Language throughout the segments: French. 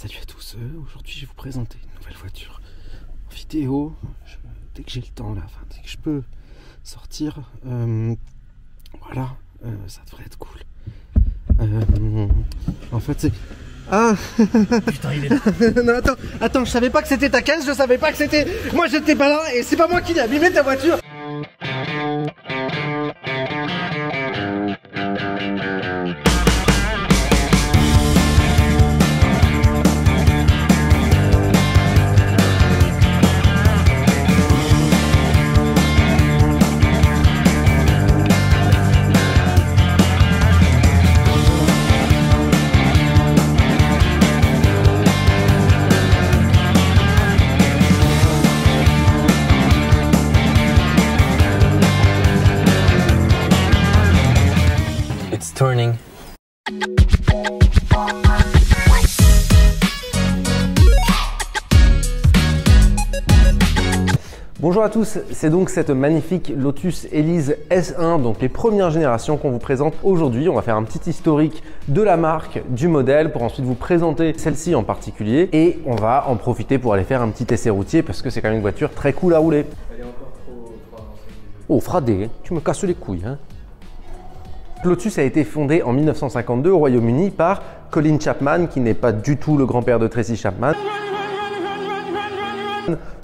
Salut à tous, euh, aujourd'hui je vais vous présenter une nouvelle voiture en vidéo. Je- dès que j'ai le temps là, enfin, dès que je peux sortir, euh, voilà, euh, ça devrait être cool. Euh, en fait c'est... Ah Putain, il est là. Non attends, attends, je savais pas que c'était ta caisse, je savais pas que c'était... Moi j'étais pas là et c'est pas moi qui l'ai abîmé ta voiture Bonjour à tous, c'est donc cette magnifique Lotus Elise S1, donc les premières générations qu'on vous présente aujourd'hui. On va faire un petit historique de la marque, du modèle, pour ensuite vous présenter celle-ci en particulier. Et on va en profiter pour aller faire un petit essai routier parce que c'est quand même une voiture très cool à rouler. Oh, Fradé, tu me casses les couilles, hein Lotus a été fondé en 1952 au Royaume-Uni par Colin Chapman, qui n'est pas du tout le grand-père de Tracy Chapman.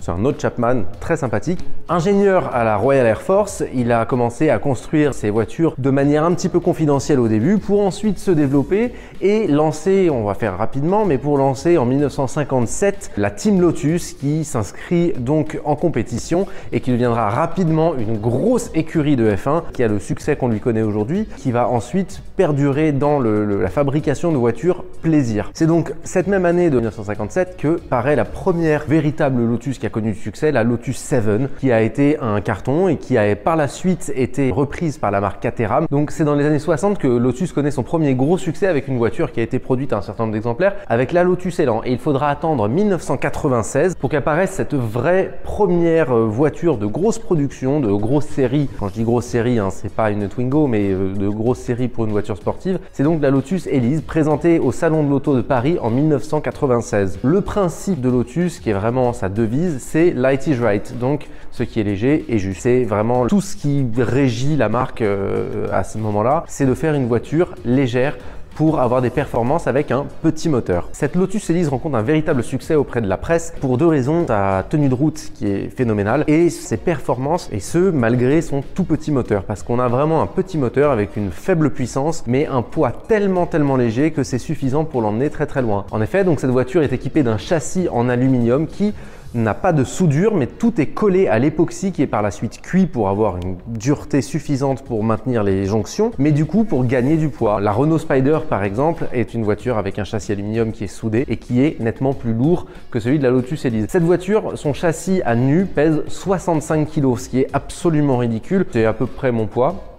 C'est un autre Chapman très sympathique. Ingénieur à la Royal Air Force, il a commencé à construire ses voitures de manière un petit peu confidentielle au début pour ensuite se développer et lancer, on va faire rapidement, mais pour lancer en 1957 la Team Lotus qui s'inscrit donc en compétition et qui deviendra rapidement une grosse écurie de F1 qui a le succès qu'on lui connaît aujourd'hui, qui va ensuite perdurer dans la fabrication de voitures plaisir. C'est donc cette même année de 1957 que paraît la première véritable Lotus qui a connu du succès, la Lotus 7, qui a été un carton et qui a par la suite été reprise par la marque Caterham. Donc c'est dans les années 60 que Lotus connaît son premier gros succès avec une voiture qui a été produite à un certain nombre d'exemplaires avec la Lotus Elan. Et il faudra attendre 1996 pour qu'apparaisse cette vraie première euh, voiture de grosse production, de grosse série. Quand je dis grosse série, hein, c'est pas une Twingo, mais euh, de grosse série pour une voiture sportive. C'est donc la Lotus Elise présentée au Salon de l'Auto de Paris en 1996. Le principe de Lotus, qui est vraiment sa devise, c'est Light is Right. Donc ce qui est léger et juste. C'est vraiment tout ce qui régit la marque euh, à ce moment-là, c'est de faire une voiture légère pour avoir des performances avec un petit moteur. Cette Lotus Elise rencontre un véritable succès auprès de la presse pour deux raisons. Sa tenue de route qui est phénoménale et ses performances, et ce malgré son tout petit moteur. Parce qu'on a vraiment un petit moteur avec une faible puissance, mais un poids tellement tellement léger que c'est suffisant pour l'emmener très très loin. En effet, donc cette voiture est équipée d'un châssis en aluminium qui n'a pas de soudure, mais tout est collé à l'époxy qui est par la suite cuit pour avoir une dureté suffisante pour maintenir les jonctions, mais du coup pour gagner du poids. La Renault Spider, par exemple, est une voiture avec un châssis aluminium qui est soudé et qui est nettement plus lourd que celui de la Lotus Elise. Cette voiture, son châssis à nu pèse 65 kg, ce qui est absolument ridicule. C'est à peu près mon poids,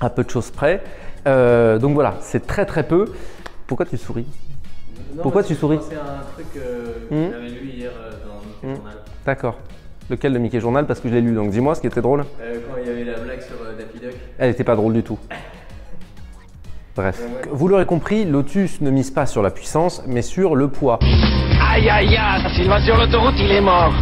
à peu de choses près. Euh, donc voilà, c'est très très peu. Pourquoi tu souris? Pourquoi tu souris C'est un truc euh, Hmm. que j'avais lu hier euh, dans Mickey Hmm. Journal. D'accord. Lequel de Mickey Journal Parce que je l'ai lu, donc dis-moi ce qui était drôle. Euh, quand il y avait la blague sur euh, Daffy Duck. Elle n'était pas drôle du tout. Bref. Vous l'aurez compris, Lotus ne mise pas sur la puissance, mais sur le poids. Aïe aïe aïe, s'il va sur l'autoroute, il est mort.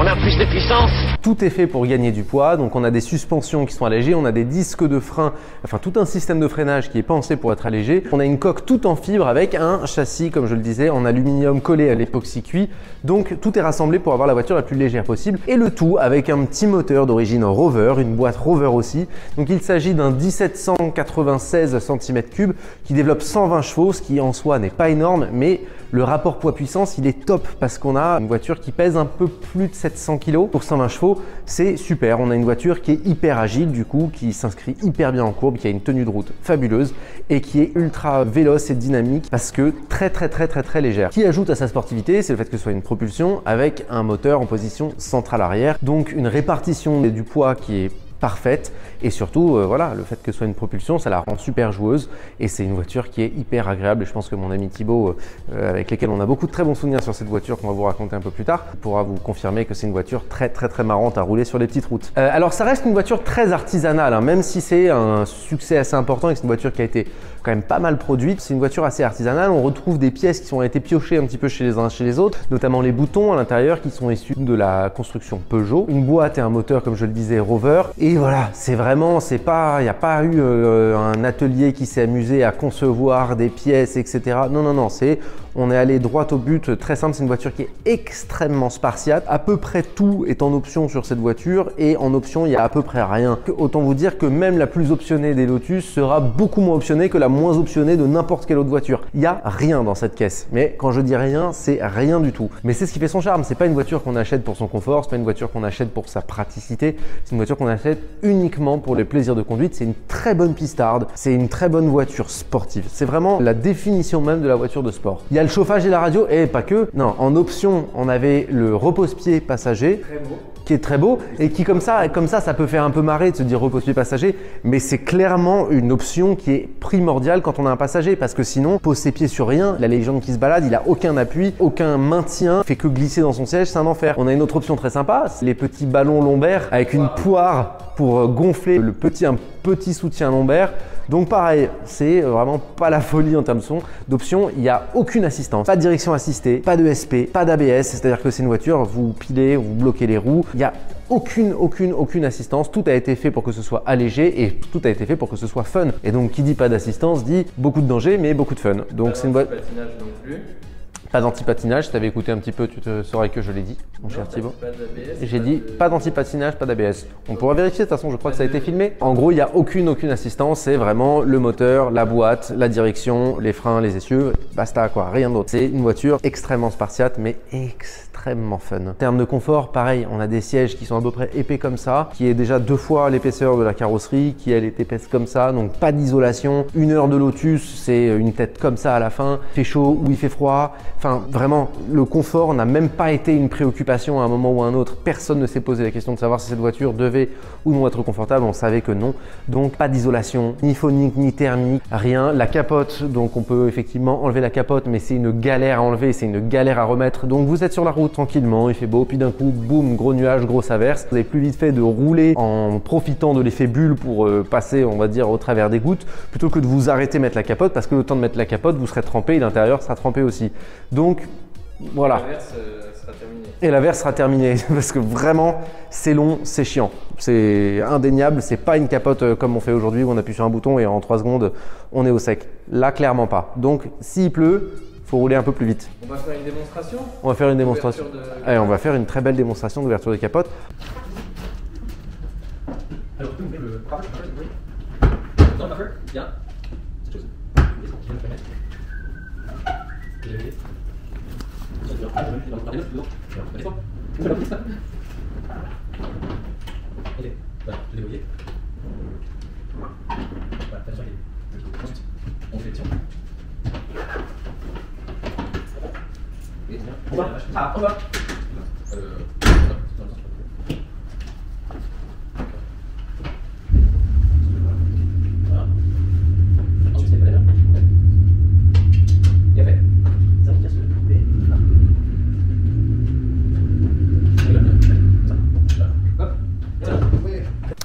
On a plus de puissance. Tout est fait pour gagner du poids, donc on a des suspensions qui sont allégées, on a des disques de frein, enfin tout un système de freinage qui est pensé pour être allégé. On a une coque toute en fibre avec un châssis, comme je le disais, en aluminium collé à l'époxy cuit. Donc tout est rassemblé pour avoir la voiture la plus légère possible. Et le tout avec un petit moteur d'origine Rover, une boîte Rover aussi. Donc il s'agit d'un 1796 cm3 qui développe 120 chevaux, ce qui en soi n'est pas énorme, mais le rapport poids-puissance, il est top parce qu'on a une voiture qui pèse un peu plus de 700 kg pour 120 chevaux. C'est super. On a une voiture qui est hyper agile, du coup, qui s'inscrit hyper bien en courbe, qui a une tenue de route fabuleuse et qui est ultra véloce et dynamique parce que très, très, très, très, très légère. Qui ajoute à sa sportivité, c'est le fait que ce soit une propulsion avec un moteur en position centrale arrière. Donc, une répartition du poids qui est parfaite et surtout euh, voilà le fait que ce soit une propulsion ça la rend super joueuse et c'est une voiture qui est hyper agréable et je pense que mon ami Thibaut euh, avec lequel on a beaucoup de très bons souvenirs sur cette voiture qu'on va vous raconter un peu plus tard pourra vous confirmer que c'est une voiture très très très marrante à rouler sur les petites routes. Euh, alors ça reste une voiture très artisanale hein, même si c'est un succès assez important et c'est une voiture qui a été quand même pas mal produite. C'est une voiture assez artisanale. On retrouve des pièces qui ont été piochées un petit peu chez les uns chez les autres, notamment les boutons à l'intérieur qui sont issus de la construction Peugeot. Une boîte et un moteur, comme je le disais, Rover. Voilà, c'est vraiment, c'est pas, il n'y a pas eu euh, un atelier qui s'est amusé à concevoir des pièces, etc. Non, non, non, c'est on est allé droit au but, très simple, c'est une voiture qui est extrêmement spartiate. À peu près tout est en option sur cette voiture et en option, il y a à peu près rien. Autant vous dire que même la plus optionnée des Lotus sera beaucoup moins optionnée que la moins optionnée de n'importe quelle autre voiture. Il n'y a rien dans cette caisse. Mais quand je dis rien, c'est rien du tout. Mais c'est ce qui fait son charme. C'est pas une voiture qu'on achète pour son confort, c'est pas une voiture qu'on achète pour sa praticité. C'est une voiture qu'on achète uniquement pour les plaisirs de conduite. C'est une très bonne pistarde. C'est une très bonne voiture sportive. C'est vraiment la définition même de la voiture de sport. Chauffage et la radio, et pas que. Non, en option, on avait le repose-pied passager. Qui est très beau et qui comme ça, comme ça, ça peut faire un peu marrer de se dire repose-pied passager, mais c'est clairement une option qui est primordiale quand on a un passager parce que sinon, pose ses pieds sur rien, la légende qui se balade, il a aucun appui, aucun maintien, fait que glisser dans son siège, c'est un enfer. On a une autre option très sympa, les petits ballons lombaires avec une poire pour gonfler le petit, un petit soutien lombaire. Donc pareil, c'est vraiment pas la folie en termes de son. D'options, il n'y a aucune assistance, pas de direction assistée, pas de SP, pas d'ABS, c'est-à-dire que c'est une voiture, vous pilez, vous bloquez les roues, il n'y a aucune, aucune, aucune assistance. Tout a été fait pour que ce soit allégé et tout a été fait pour que ce soit fun. Et donc, qui dit pas d'assistance dit beaucoup de danger, mais beaucoup de fun. Donc, c'est une boîte. patinage non plus. Pas d'antipatinage, si tu avais écouté un petit peu, tu te saurais que je l'ai dit, mon cher Thibaut. Pas d'ABS. J'ai dit pas d'antipatinage, pas d'ABS. On pourra vérifier de toute façon, je crois que ça a été filmé. En gros, il n'y a aucune, aucune assistance, c'est vraiment le moteur, la boîte, la direction, les freins, les essieux, basta quoi, rien d'autre. C'est une voiture extrêmement spartiate, mais extrêmement fun. En termes de confort, pareil, on a des sièges qui sont à peu près épais comme ça, qui est déjà deux fois l'épaisseur de la carrosserie, qui elle est épaisse comme ça, donc pas d'isolation. Une heure de Lotus, c'est une tête comme ça à la fin. Il fait chaud ou il fait froid. Enfin, vraiment, le confort n'a même pas été une préoccupation à un moment ou à un autre. Personne ne s'est posé la question de savoir si cette voiture devait ou non être confortable. On savait que non. Donc, pas d'isolation, ni phonique, ni thermique, rien. La capote, donc on peut effectivement enlever la capote, mais c'est une galère à enlever, c'est une galère à remettre. Donc, vous êtes sur la route tranquillement, il fait beau, puis d'un coup, boum, gros nuage, grosse averse. Vous avez plus vite fait de rouler en profitant de l'effet bulle pour euh, passer, on va dire, au travers des gouttes, plutôt que de vous arrêter mettre la capote, parce que le temps de mettre la capote, vous serez trempé et l'intérieur sera trempé aussi. Donc, voilà. L'inverse euh, sera terminé. Et la verse sera terminée parce que vraiment c'est long, c'est chiant. C'est indéniable, c'est pas une capote euh, comme on fait aujourd'hui où on appuie sur un bouton et en 3 secondes on est au sec. Là clairement pas. Donc s'il pleut, faut rouler un peu plus vite. On va faire une démonstration. On va faire une démonstration. De- Allez, on va faire une très belle démonstration d'ouverture des capotes. Alors, le bien. Ah, je vais dans le bordel, toujours. Allez, toi. Ouvre la porte. Ok, voilà, je l'ai déverrouillé. Voilà, attention, il est. Ensuite, on fait le tir. Et bien. Va. Ah, on va.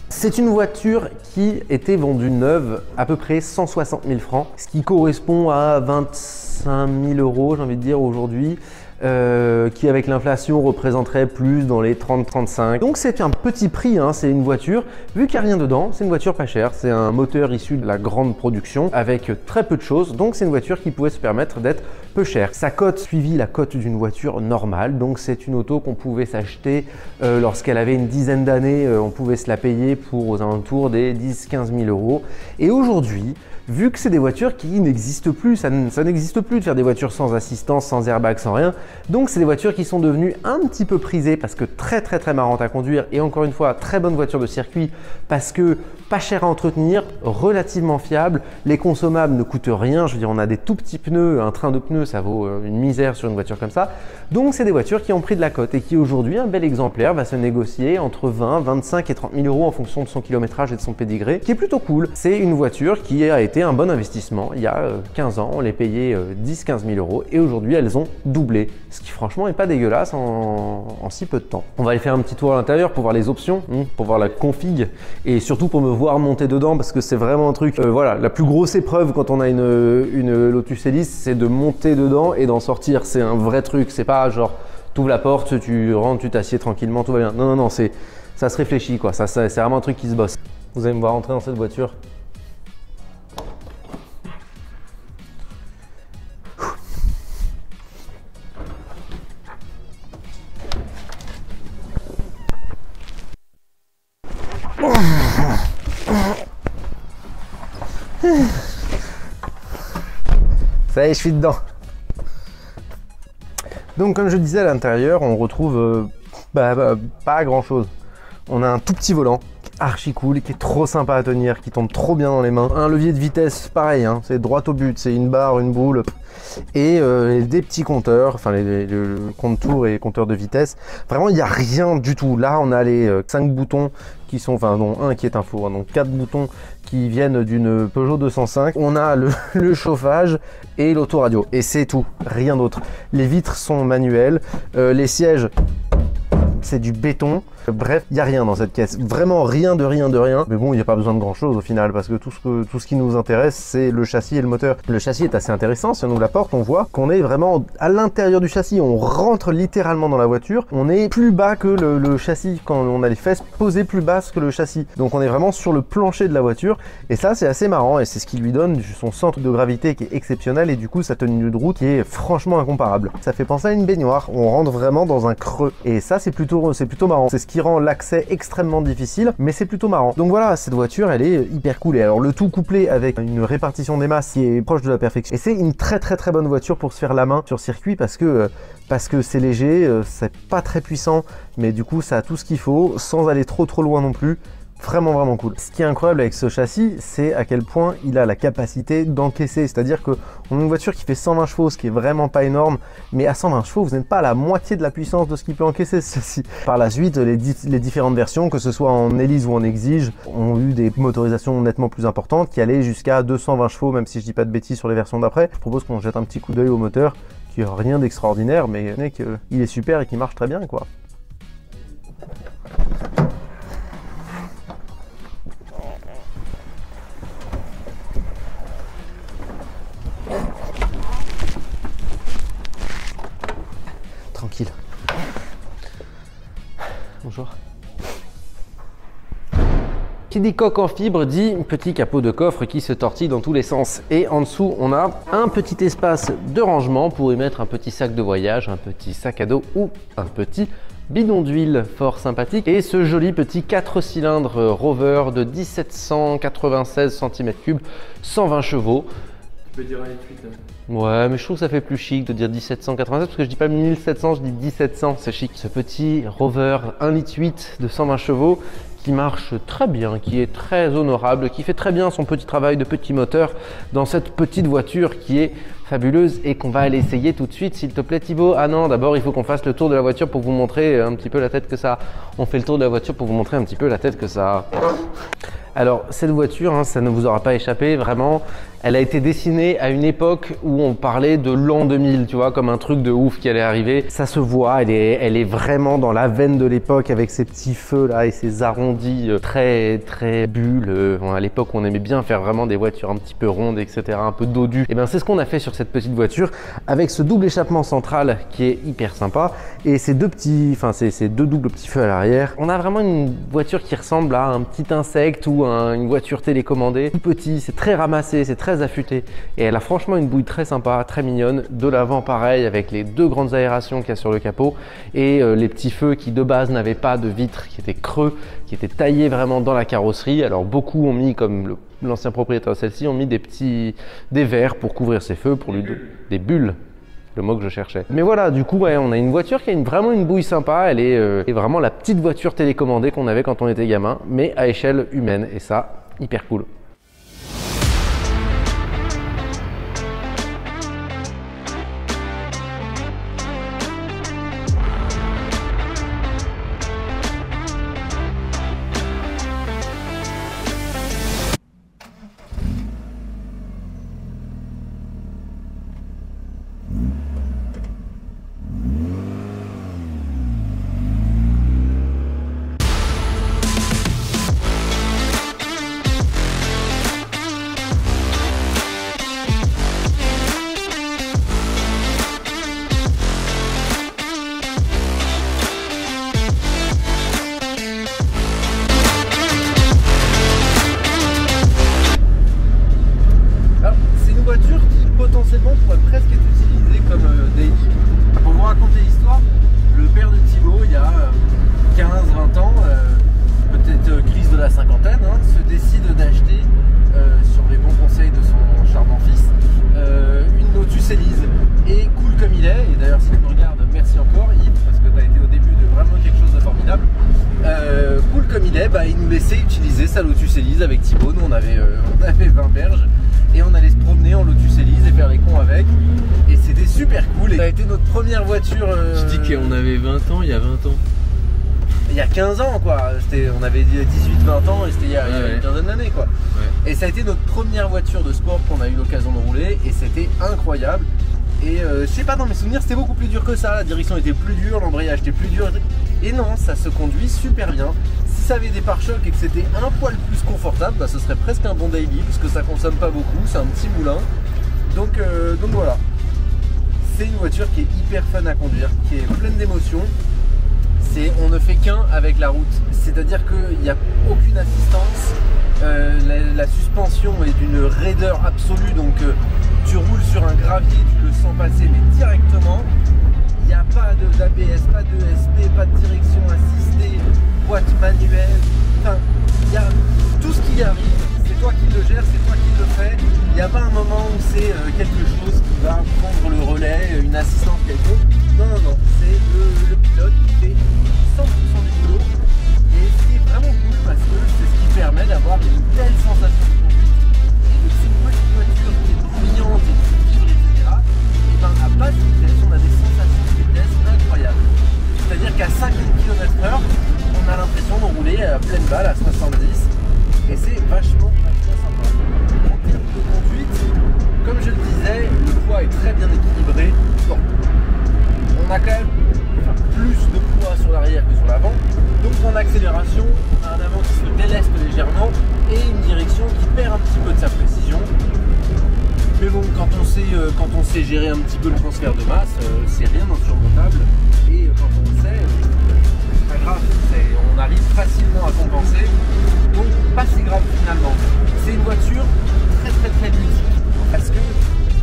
C'est une voiture qui était vendue neuve à peu près 160 000 francs, ce qui correspond à 25 000 euros, j'ai envie de dire aujourd'hui. Euh, qui avec l'inflation représenterait plus dans les 30-35. Donc c'est un petit prix, hein, c'est une voiture, vu qu'il n'y a rien dedans, c'est une voiture pas chère, c'est un moteur issu de la grande production avec très peu de choses, donc c'est une voiture qui pouvait se permettre d'être peu chère. Sa cote suivit la cote d'une voiture normale, donc c'est une auto qu'on pouvait s'acheter euh, lorsqu'elle avait une dizaine d'années, euh, on pouvait se la payer pour aux alentours des 10-15 000 euros. Et aujourd'hui, vu que c'est des voitures qui n'existent plus, ça, n'existe plus. plus de faire des voitures sans assistance, sans airbag, sans rien. Donc c'est des voitures qui sont devenues un petit peu prisées parce que très très très marrantes à conduire et encore une fois très bonne voiture de circuit parce que pas cher à entretenir, relativement fiable, les consommables ne coûtent rien, je veux dire on a des tout petits pneus, un train de pneus ça vaut euh, une misère sur une voiture comme ça. Donc c'est des voitures qui ont pris de la cote et qui aujourd'hui un bel exemplaire va se négocier entre 20, 25 et 30 000 euros en fonction de son kilométrage et de son pédigré, qui est plutôt cool. C'est une voiture qui a été un bon investissement. Il y a 15 euh, ans, on les payait 10-15 000 euros et aujourd'hui elles ont doublé, ce qui franchement est pas dégueulasse en, si peu de temps. On va aller faire un petit tour à l'intérieur pour voir les options, hein, pour voir la config et surtout pour me voir monter dedans parce que c'est vraiment un truc. euh, voilà, la plus grosse épreuve quand on a une, Lotus Elise, c'est de monter dedans et d'en sortir. C'est un vrai truc. C'est pas genre tu la porte, tu rentres, tu t'assieds tranquillement, tout va bien. Non, non, non, c'est ça se réfléchit quoi. Ça, ça- c'est vraiment un truc qui se bosse. Vous allez me voir rentrer dans cette voiture. Ça y est, je suis dedans. Donc, comme je disais à l'intérieur, on retrouve euh, bah, bah, pas grand chose. On a un tout petit volant, archi cool, qui est trop sympa à tenir, qui tombe trop bien dans les mains. Un levier de vitesse, pareil, hein, c'est droit au but, c'est une barre, une boule. Et euh, des petits compteurs, enfin les, le compte tour et compteur de vitesse. Vraiment, il n'y a rien du tout. Là, on a les 5 boutons qui sont, enfin, dont un qui est un four, hein, donc 4 boutons qui viennent d'une Peugeot 205. On a le, le chauffage et l'autoradio. Et c'est tout, rien d'autre. Les vitres sont manuelles, euh, les sièges c'est du béton. Bref, il n'y a rien dans cette caisse. Vraiment rien de rien de rien. Mais bon, il n'y a pas besoin de grand chose au final parce que tout ce, qui nous intéresse, c'est le châssis et le moteur. Le châssis est assez intéressant. Si on ouvre la porte, on voit qu'on est vraiment à l'intérieur du châssis. On rentre littéralement dans la voiture. On est plus bas que le, châssis. Quand on a les fesses posées plus basses que le châssis. Donc on est vraiment sur le plancher de la voiture. Et ça, c'est assez marrant. Et c'est ce qui lui donne son centre de gravité qui est exceptionnel. Et du coup, sa tenue de route qui est franchement incomparable. Ça fait penser à une baignoire. On rentre vraiment dans un creux. Et ça, c'est plutôt, plutôt marrant. C'est ce qui rend l'accès extrêmement difficile, mais c'est plutôt marrant. Donc voilà, cette voiture, elle est hyper cool. Et alors, le tout couplé avec une répartition des masses qui est proche de la perfection. Et c'est une très très très bonne voiture pour se faire la main sur circuit parce que euh, parce que c'est léger, euh, c'est pas très puissant, mais du coup, ça a tout ce qu'il faut sans aller trop trop loin non plus. Vraiment vraiment cool. Ce qui est incroyable avec ce châssis, c'est à quel point il a la capacité d'encaisser. C'est-à-dire que on a une voiture qui fait 120 chevaux, ce qui est vraiment pas énorme, mais à 120 chevaux, vous n'êtes pas à la moitié de la puissance de ce qu'il peut encaisser ce. Par la suite, les, di- les différentes versions, que ce soit en Elise ou en Exige, ont eu des motorisations nettement plus importantes qui allaient jusqu'à 220 chevaux, même si je dis pas de bêtises sur les versions d'après. Je propose qu'on jette un petit coup d'œil au moteur, qui a rien d'extraordinaire, mais il est super et qui marche très bien quoi. Dit coque en fibre dit petit capot de coffre qui se tortille dans tous les sens. Et en dessous, on a un petit espace de rangement pour y mettre un petit sac de voyage, un petit sac à dos ou un petit bidon d'huile fort sympathique. Et ce joli petit 4 cylindres Rover de 1796 cm3, 120 chevaux. Tu peux dire un 8 hein. Ouais, mais je trouve que ça fait plus chic de dire 1787 parce que je dis pas 1700, je dis 1700, c'est chic. Ce petit Rover 1,8 litre de 120 chevaux qui marche très bien, qui est très honorable, qui fait très bien son petit travail de petit moteur dans cette petite voiture qui est fabuleuse et qu'on va aller essayer tout de suite, s'il te plaît Thibaut. Ah non, d'abord il faut qu'on fasse le tour de la voiture pour vous montrer un petit peu la tête que ça a. On fait le tour de la voiture pour vous montrer un petit peu la tête que ça a. Alors cette voiture, hein, ça ne vous aura pas échappé, vraiment, elle a été dessinée à une époque où on parlait de l'an 2000, tu vois, comme un truc de ouf qui allait arriver. Ça se voit, elle est, vraiment dans la veine de l'époque avec ces petits feux là et ces arrondis euh, très très bulles. Euh, à l'époque, on aimait bien faire vraiment des voitures un petit peu rondes, etc., un peu dodues. Et bien c'est ce qu'on a fait sur cette petite voiture avec ce double échappement central qui est hyper sympa et ces deux petits, enfin ces, deux doubles petits feux à l'arrière. On a vraiment une voiture qui ressemble à un petit insecte ou un- une voiture télécommandée. Tout petit, c'est très ramassé, c'est très affûté et elle a franchement une bouille très sympa, très mignonne. De l'avant pareil avec les deux grandes aérations qu'il y a sur le capot et euh, les petits feux qui de base n'avaient pas de vitres, qui étaient creux, qui étaient taillés vraiment dans la carrosserie. Alors beaucoup ont mis comme l'ancien propriétaire de celle-ci ont mis des petits des verres pour couvrir ses feux, pour lui des bulles. Le mot que je cherchais. Mais voilà, du coup, on a une voiture qui a vraiment une bouille sympa. Elle euh, est vraiment la petite voiture télécommandée qu'on avait quand on était gamin, mais à échelle humaine. Et ça, hyper cool. Lotus Elise avec Thibaut. Nous on avait, euh, on avait 20 berges et on allait se promener en Lotus Elise et faire les cons avec. Et c'était super cool. Et ça a été notre première voiture. euh, Je dis qu'on avait 20 ans il y a 20 ans. il y a 15 ans quoi. C'était, on avait 18-20 ans et c'était il y a, il y a Ouais, une quinzaine d'années quoi. Et ça a été notre première voiture de sport qu'on a eu l'occasion de rouler et c'était incroyable. Et euh, je sais pas dans mes souvenirs c'était beaucoup plus dur que ça, la direction était plus dure, l'embrayage était plus dur. Et non, ça se conduit super bien. Si ça avait des pare-chocs et que c'était un poil plus confortable, bah, ce serait presque un bon daily puisque ça consomme pas beaucoup, c'est un petit moulin. Donc, euh, donc voilà. C'est une voiture qui est hyper fun à conduire, qui est pleine d'émotions c'est on ne fait qu'un avec la route. C'est-à-dire qu'il n'y a aucune assistance. Euh, la, suspension est d'une raideur absolue, donc euh, tu roules sur un gravier, tu le sens passer, mais directement. Il n'y a pas d'ABS, pas de SP, pas de direction assistée, boîte manuelle. Enfin, y a tout ce qui arrive, c'est toi qui le gères, c'est toi qui le fais. Il n'y a pas un moment où c'est euh, quelque chose qui va prendre le relais, une assistance quelconque. Non, non, non, c'est le, pilote qui fait 100% du boulot. Et ce qui est vraiment cool parce que c'est ce qui permet d'avoir une telle sensation de conduite. Et de cette petite voiture qui est bruyante et qui etc. Et ben à basse C'est-à-dire qu'à 50 km/h, on a l'impression de rouler à pleine balle à 70. Et c'est vachement, vachement sympa. En termes de conduite, comme je le disais, le poids est très bien équilibré. Bon, on a quand même plus de poids sur l'arrière que sur l'avant. Donc en accélération, on a un avant qui se déleste légèrement et une direction qui perd un petit peu de sa précision. Mais bon, quand on sait, euh, quand on sait gérer un petit peu le transfert de masse, euh, c'est rien d'insurmontable. Et euh, quand on sait, c'est pas grave, on arrive facilement à compenser. Donc pas si grave finalement. C'est une voiture très très très ludique. Parce que,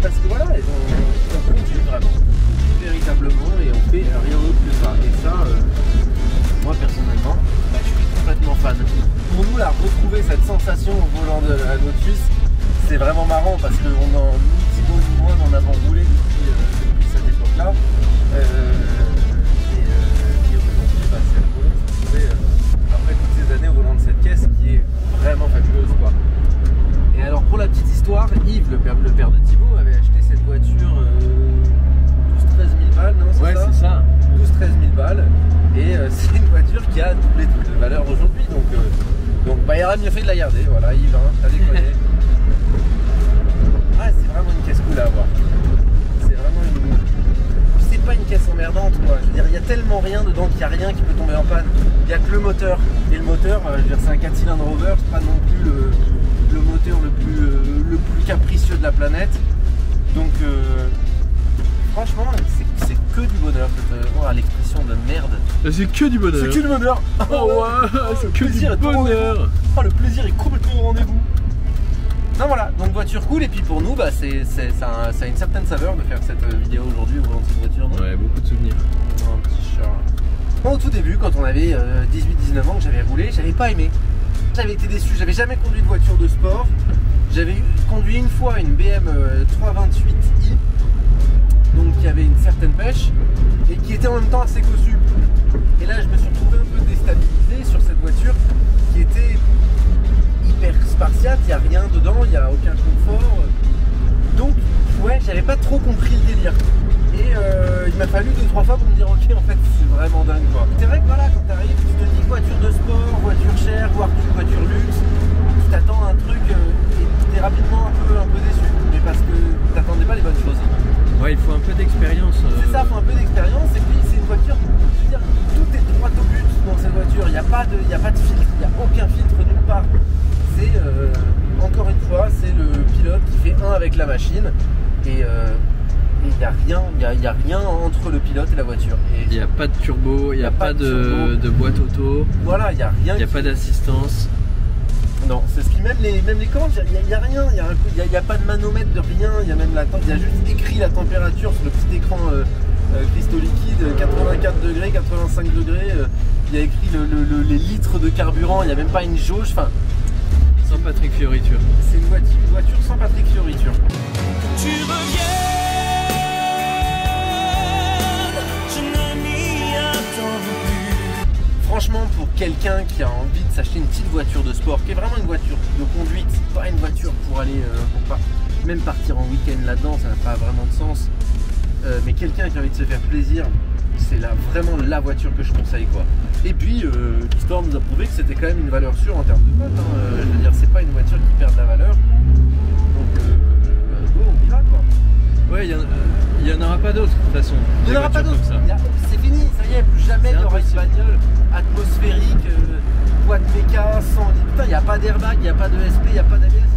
parce que voilà, on, on conduit vraiment, véritablement, et on fait rien d'autre que ça. Et ça, moi personnellement, bah, je suis complètement fan. Pour nous, là, retrouver cette sensation au volant de la Lotus, c'est vraiment marrant parce que on en, ni Thibaut ni moi n'en avons roulé depuis, euh, depuis cette époque-là. Euh, dedans qu'il n'y a rien qui peut tomber en panne. Il n'y a que le moteur. Et le moteur, euh, je veux dire, c'est un 4 cylindres Rover, c'est pas non plus le, le moteur le plus, euh, le plus capricieux de la planète. Donc, euh, franchement, c'est c'est que du bonheur. cette- oh, l'expression de merde. C'est que du bonheur. C'est que du bonheur. Oh, ouais, c'est le que du plaisir est au bonheur. Oh, le plaisir est complètement au rendez-vous. Non voilà, donc voiture cool et puis pour nous, bah, c'est, c'est- ça, a, ça a une certaine saveur de faire cette vidéo aujourd'hui au volant de cette voiture. non Ouais, beaucoup de souvenirs. Moi, au tout début, quand on avait 18-19 ans que j'avais roulé, j'avais pas aimé. J'avais été déçu, j'avais jamais conduit de voiture de sport. J'avais conduit une fois une BM euh, 328i, donc qui avait une certaine pêche, et qui était en même temps assez cossue. Et là, je me suis retrouvé un peu déstabilisé sur cette voiture qui était hyper spartiate, il n'y a rien dedans, il n'y a aucun confort. Donc, ouais, j'avais pas trop compris le délire. Et euh, il m'a fallu deux trois fois pour me dire ok en fait c'est vraiment dingue quoi. C'est vrai que voilà quand t'arrives tu te dis voiture de sport, voiture chère, voire voiture luxe, tu t'attends à un truc euh, et t'es rapidement un peu un peu déçu. Mais parce que t'attendais pas les bonnes choses. Ouais, il faut un peu d'expérience. euh, C'est ça, faut un peu d'expérience et puis c'est une voiture, je veux dire, tout est droit au but dans cette voiture, il n'y a, pas de- il y a pas de filtre, il n'y a aucun filtre nulle part. C'est, euh, encore une fois, c'est le pilote qui fait un avec la machine et euh, et il n'y a, rien- il y a, il y a rien entre le pilote et la voiture. Et Il n'y a pas de turbo, il n'y a, pas, de, boîte auto, voilà, il n'y a rien il n'y a qui- pas d'assistance. Non, c'est ce qui même les, même les commandes, il n'y a, il y a rien, il n'y a, y a- il y a pas de manomètre de rien, il y a même la y a juste écrit la température sur le petit écran euh, euh, cristaux liquide, euh, 84 degrés, 85 degrés, euh, il y a écrit le- le- le- les litres de carburant, il n'y a même pas une jauge, enfin Sans Patrick Fioriture. c'est une voiture, une voiture sans Patrick Fioriture. Tu reviens, quelqu'un qui a envie de s'acheter une petite voiture de sport, qui est vraiment une voiture de conduite, pas une voiture pour aller, euh, pour pas, même partir en week-end là-dedans, ça n'a pas vraiment de sens. Euh, mais quelqu'un qui a envie de se faire plaisir, c'est là vraiment la voiture que je conseille quoi. Et puis euh, l'histoire nous a prouvé que c'était quand même une valeur sûre en termes de cote. hein. Euh, je veux dire, c'est pas une voiture qui perd de la valeur. Donc euh, go, on y va quoi. Ouais, il y y en, aura pas d'autres de toute façon. Il n'y en aura pas d'autres. Plus jamais il y aura une bagnole atmosphérique, boîte méca, sans. Putain, il n'y a pas d'airbag, il n'y a pas de SP, il n'y a pas d'ABS,